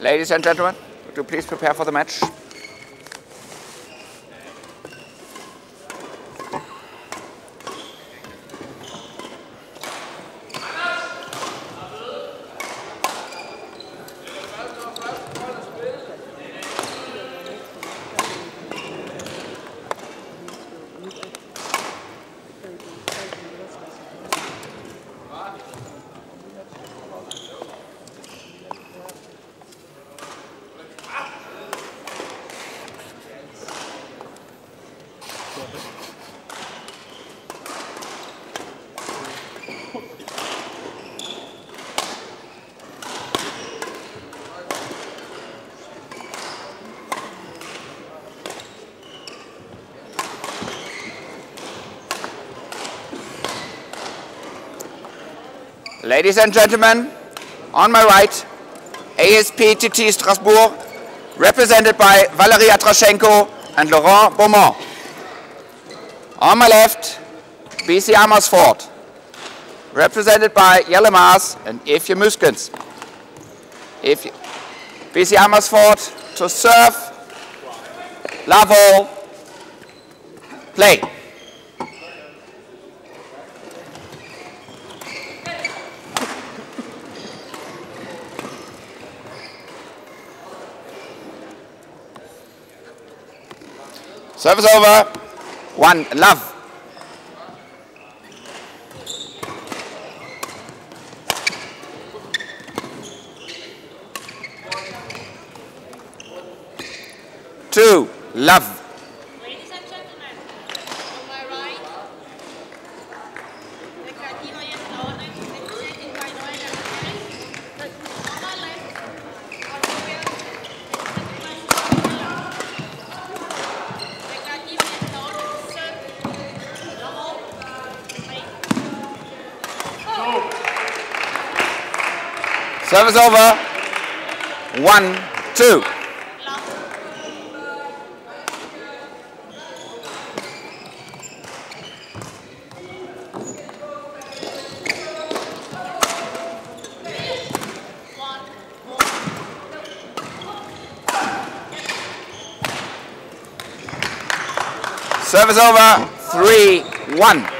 Ladies and gentlemen, would you please prepare for the match? Ladies and gentlemen, on my right, ASP TT Strasbourg, represented by Valeriy Atrashchenkov and Lorraine Baumann. On my left, BC Amersfoort, represented by Jelle Maas and Eefje Muskens. Eefje, BC Amersfoort to serve, Lavo, play. Service over. One, love. Two, love. Ladies and gentlemen, on my right, the Katina Jens represented by Noel Hernández. On my left, Alfredo, represented by Sofía. The Katina Jens serve, Lavo, play. Service over. One, two. One, Service over. Three, one.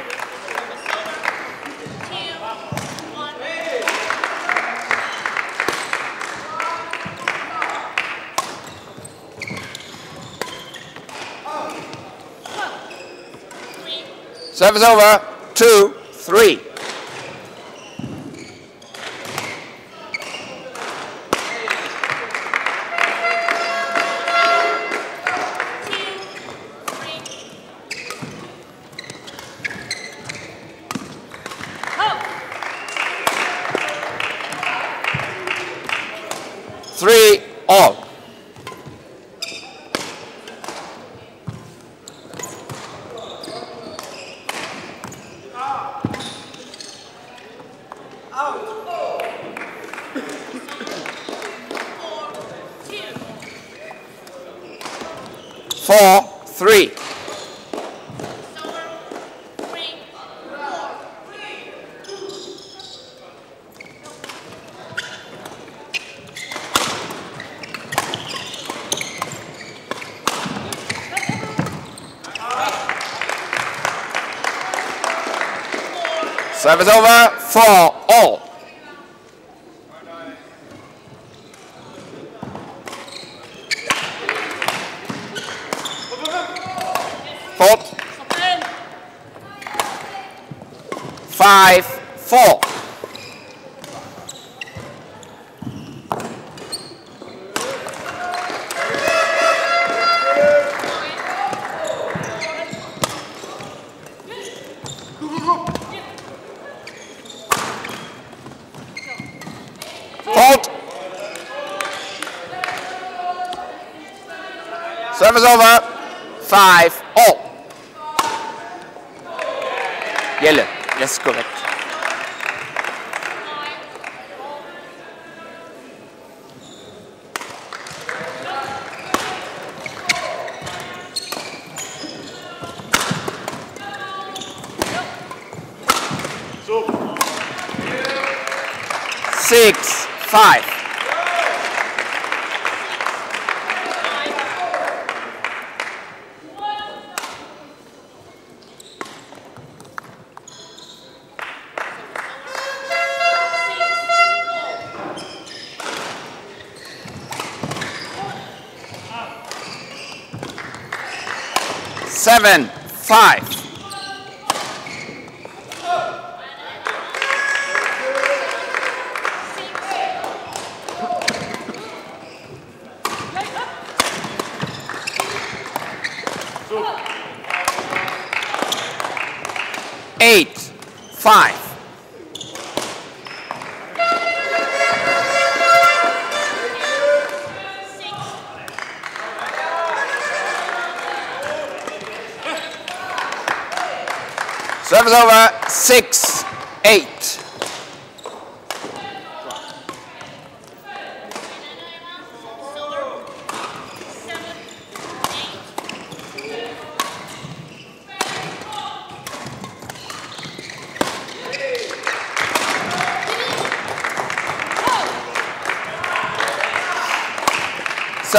Service over. Two, three. Four, three. Service over. Four, Supreme, five, four. Fault. Service over. Five, oh. all. Yellow. Yes, correct. five. Seven, five. Eight, five. Service over, six, eight.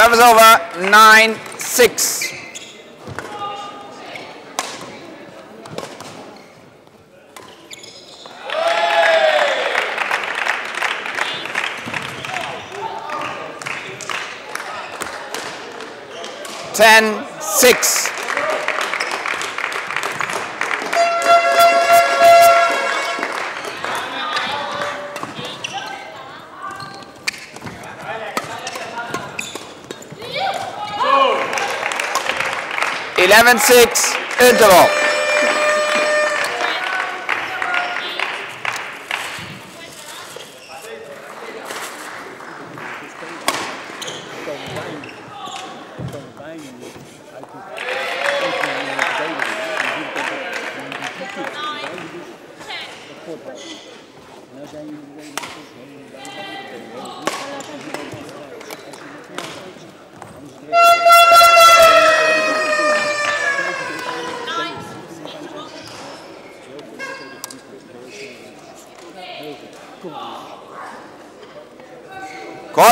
Service over, nine, six. Ten, six. Eleven, six, interval.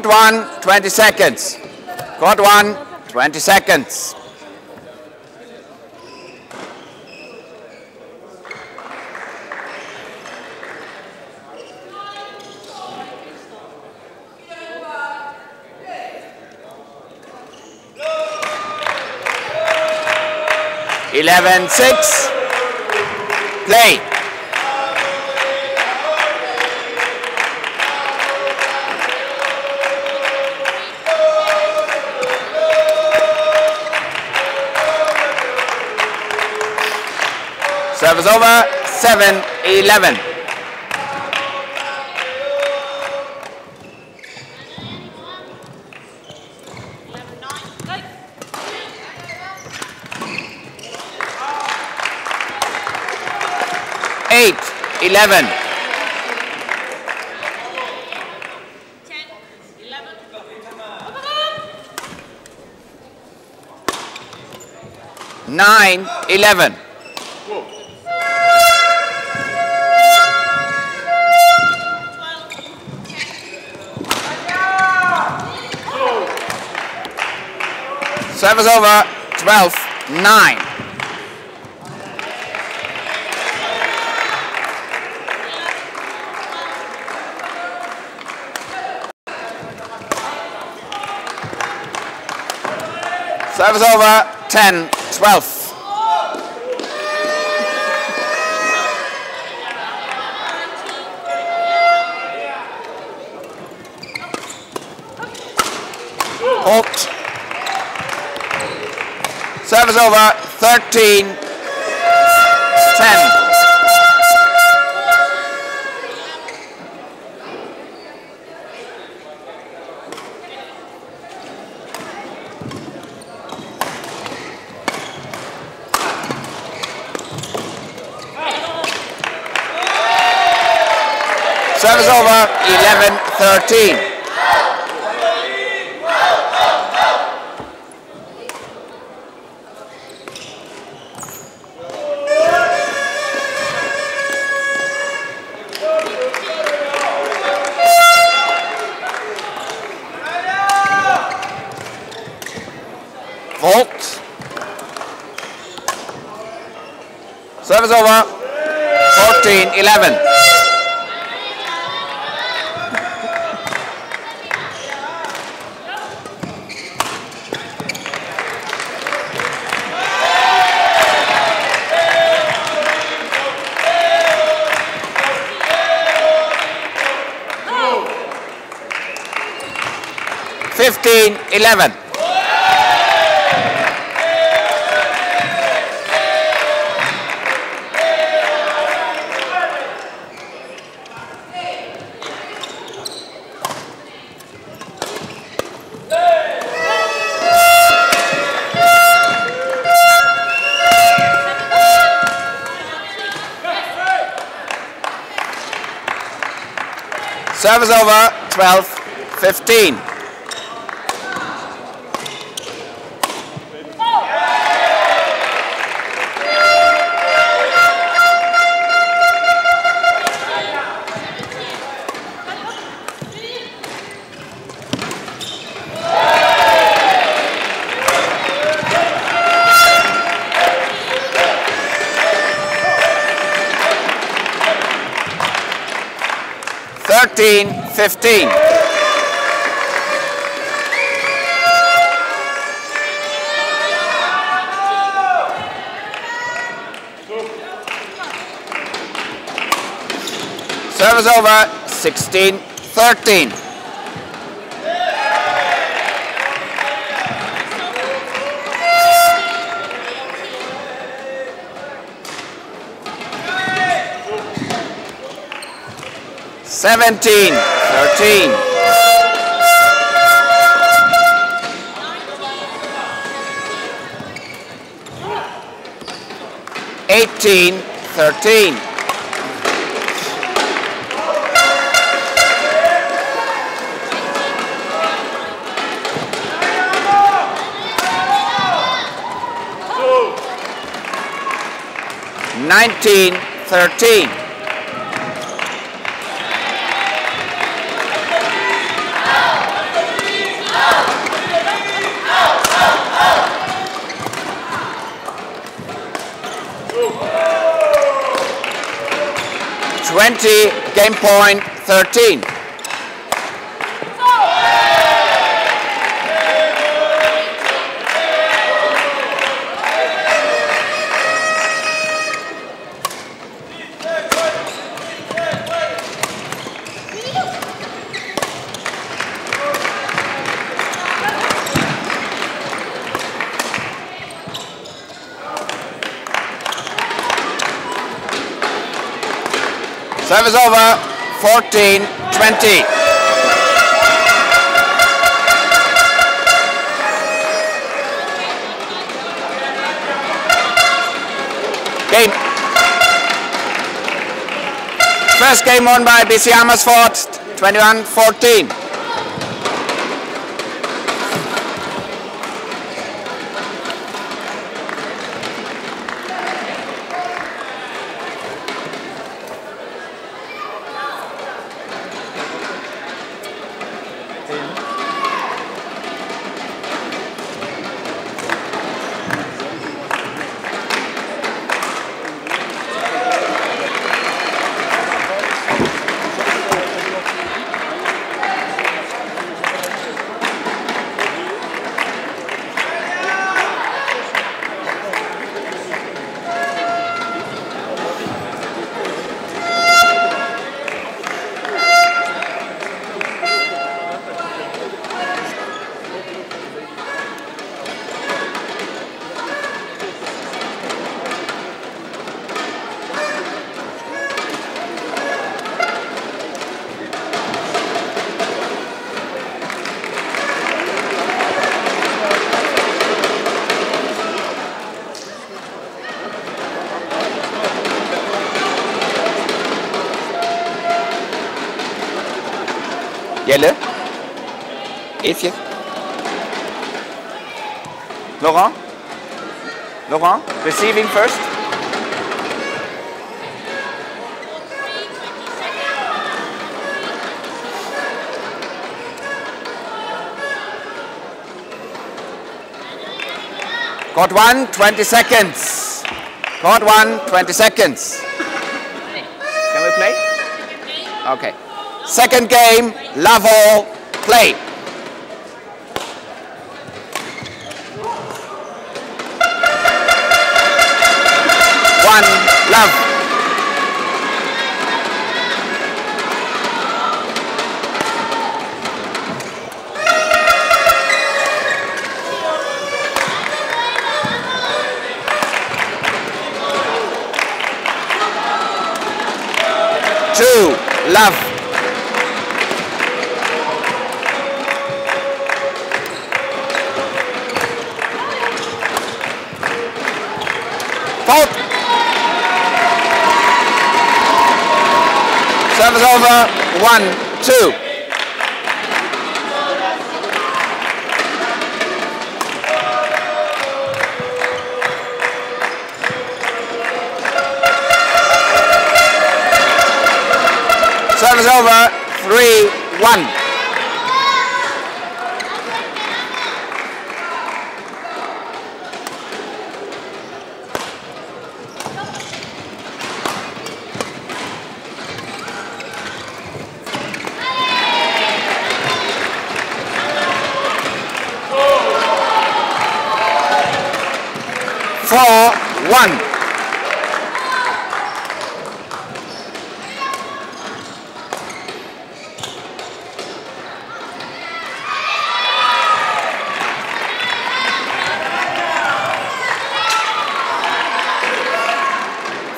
Court one, 20 seconds. Court one, 20 seconds. Eleven, six. Play. Service over, 7 11. Eleven, nine, go. 8 11. Ten, eleven. Service over, 12, 9. Service over, 10, 12. Halt. Over, 13, 10. over 14 11. Fifteen, eleven. Service over, 12, 15. Thirteen, fifteen. Service over, 16, 13. Seventeen, thirteen. Eighteen, thirteen. Nineteen, thirteen. Twenty, game point, thirteen. Service over, 14, 20. Game. First game won by BC Amersfoort, 21-14. Eefje. Lorraine. Lorraine, receiving first. Got one, 20 seconds. Got one, 20 seconds. Can we play? Okay. Second game, Lavo, play. One love. love. Over, one, two. Service over, three, one. Four, one.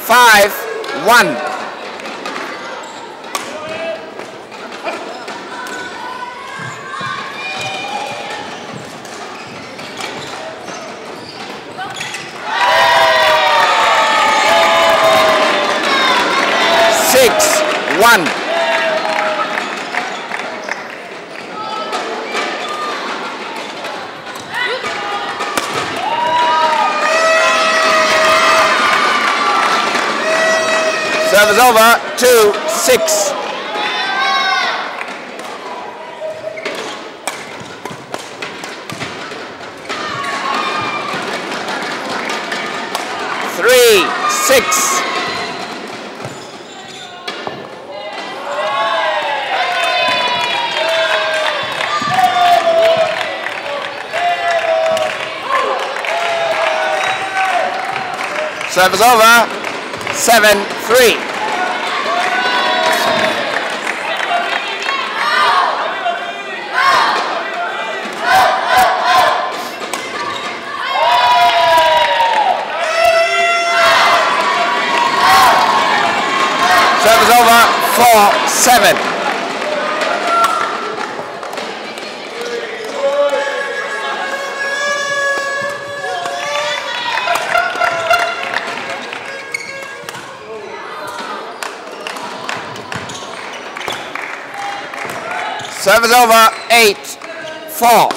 Five, one. Six, one. Service over, two, six. Three, six. Service over, seven, three. Service over, seven. Service over, eight, four.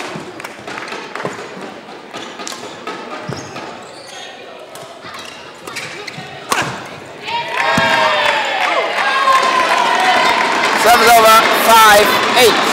Service over, five, eight.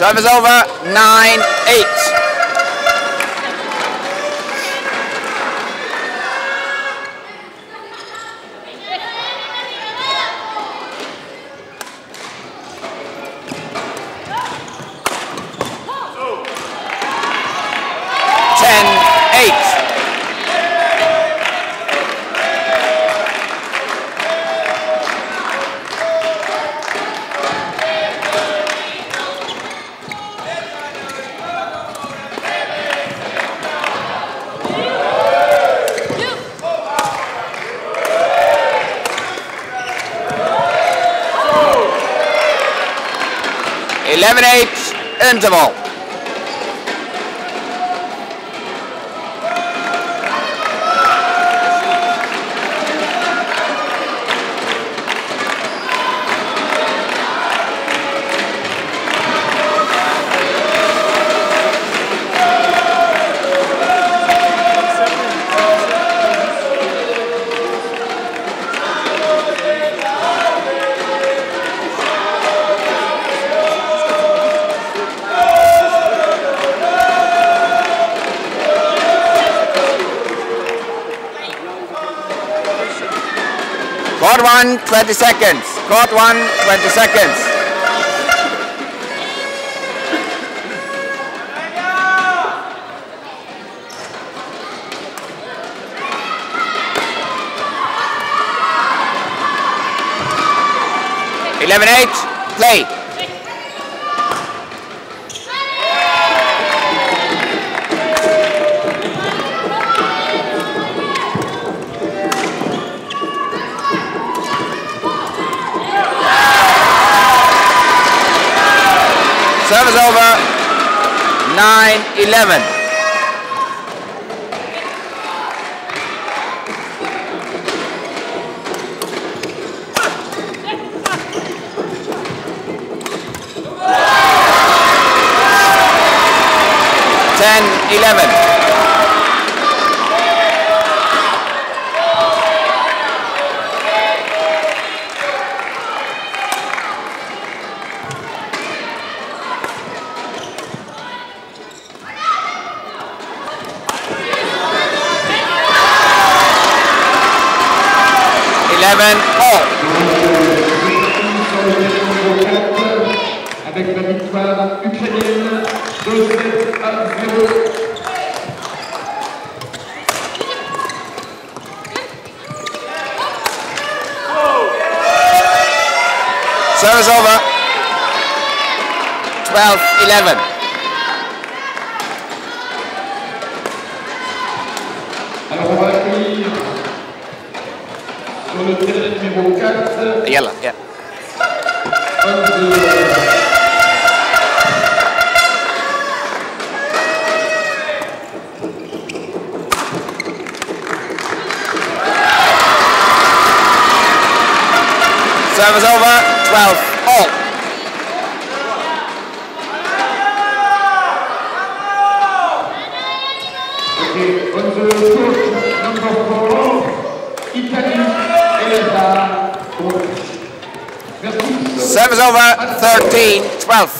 Service over, nine, eight. 11-8 interval. 20 seconds. Court one, 20 seconds. Eleven eight, play. Serve is over. 9-11. Service over. 12 11. Alors on va accueillir sur le terrain numéro 4 Yalla, over. 12 all. Okay, on the court 4, Italy, Elsa Roach. Service over. 13 12.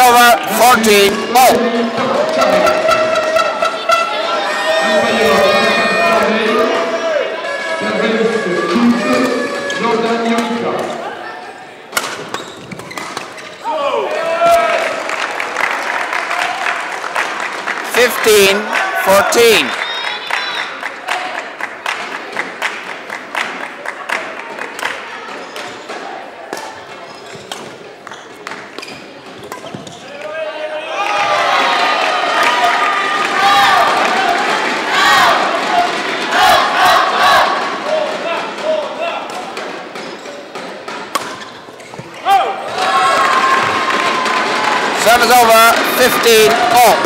over. 14 all. Fifteen, fourteen. 15 all.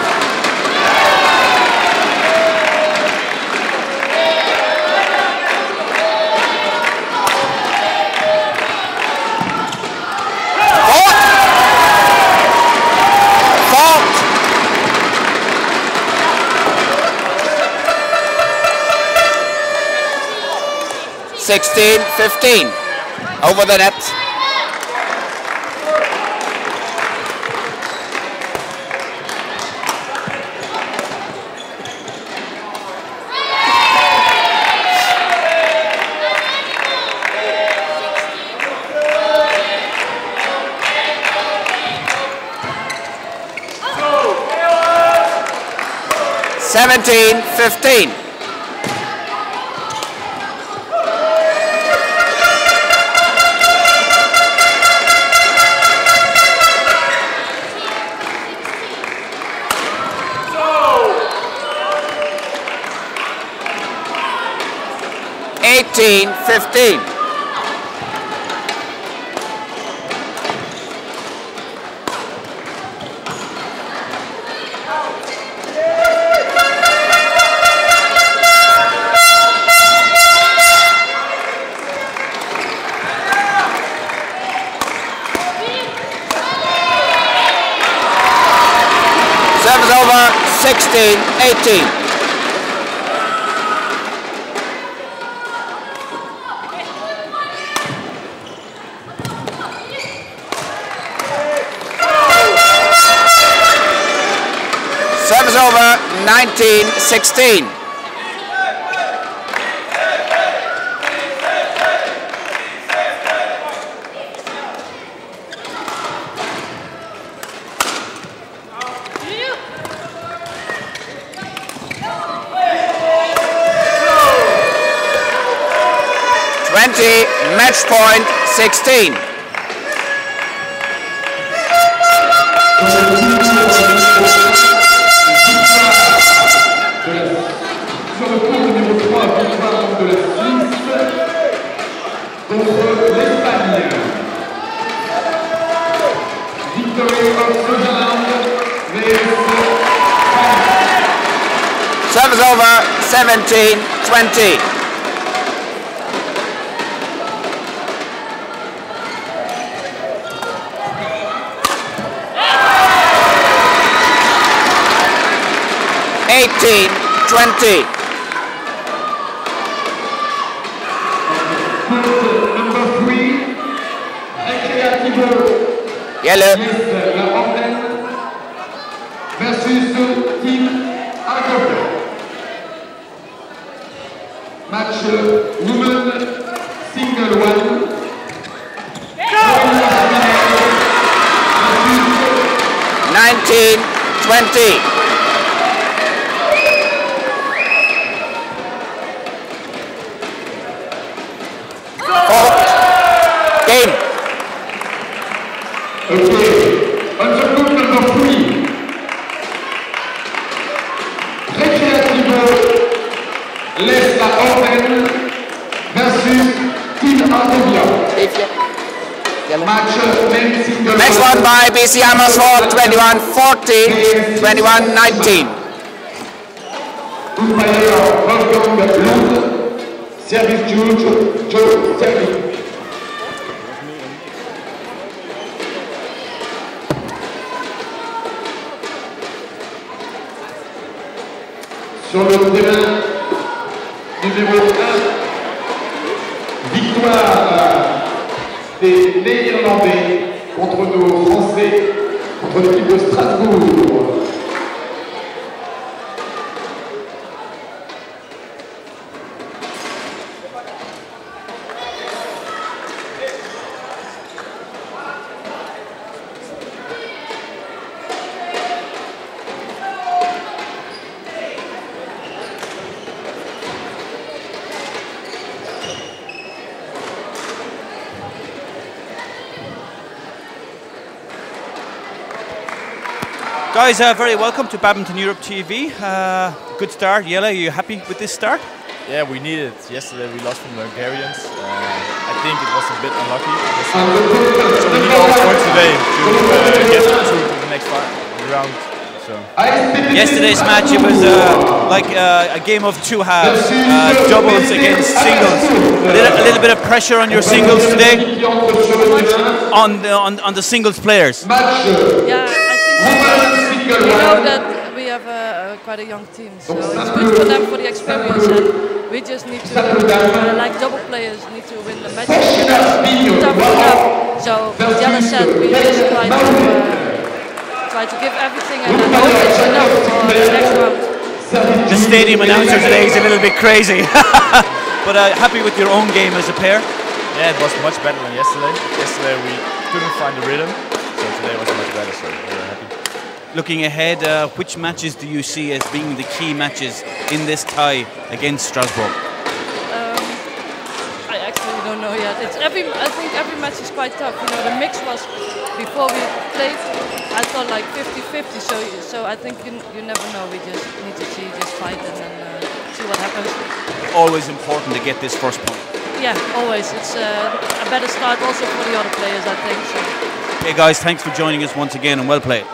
Fault. Fault. Sixteen, fifteen. Over the net. 17 15. Eighteen fifteen. 16. Twenty match point sixteen. Service over 17 20. Eighteen twenty. Number 3, Recreativo Yellow. Match women one by BC Amersfoort 21 14, 21 19. Umpire Wolfgang Lund, service judge Joe Serving. Sur le terrain numéro 1, victoire des Néerlandais contre nos Français, contre l'équipe de Strasbourg. Guys, uh, very welcome to Badminton Europe TV. Uh, good start. Jelle, are you happy with this start? Yeah, we needed it. Yesterday we lost from the Hungarians. Uh, I think it was a bit unlucky. So we need all points today to uh, get through to the next round. So Yesterday's match, it was uh, like uh, a game of two halves, uh, doubles against singles. A little, a little bit of pressure on your singles today, on the, on, on the singles players. Yeah, I think so. We know that we have a, a quite a young team, so it's good for them for the experience. And we just need to, uh, like double players, need to win the match. Tough enough. So, as Jelle said, we just try to uh, try to give everything, and I hope it's enough for the next round. The stadium announcer today is a little bit crazy, but uh, happy with your own game as a pair. yeah, it was much better than yesterday. Yesterday we couldn't find the rhythm, so today was much better. So we were happy. Looking ahead, uh, which matches do you see as being the key matches in this tie against Strasbourg? Um, I actually don't know yet. It's every. I think every match is quite tough. You know, the mix was before we played. I thought like 50-50. So so I think you, you never know. We just need to see, just fight and then uh, see what happens. Always important to get this first point. Yeah, always. It's uh, a better start also for the other players. I think. So. Okay, guys, thanks for joining us once again and well played.